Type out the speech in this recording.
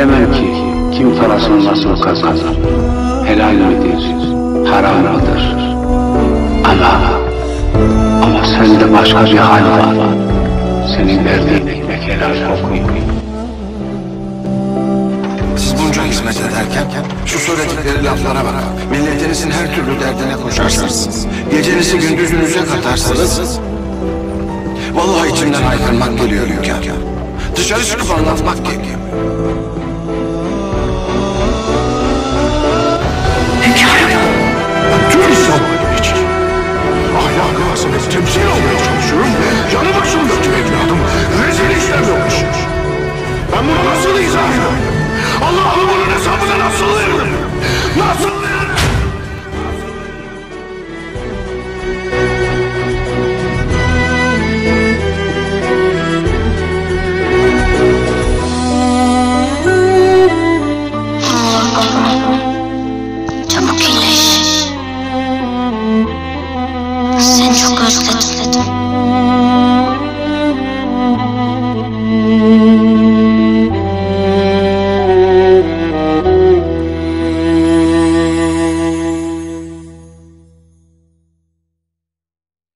Bilemem ki kim parasını nasıl kazanır. Helal midir, haram mıdır? Ama, ama sende başka bir hal var. Senin verdiğin ekmek helal kokuyor. Siz bunca hizmet ederken şu söyledikleri laflara bak. Milletinizin her türlü derdine koşarsınız. Gecenizi gündüzünüze katarsınız. Vallahi içimden haykırmak geliyor hünkâr. Dışarı çıkıp anlatmak geliyor. した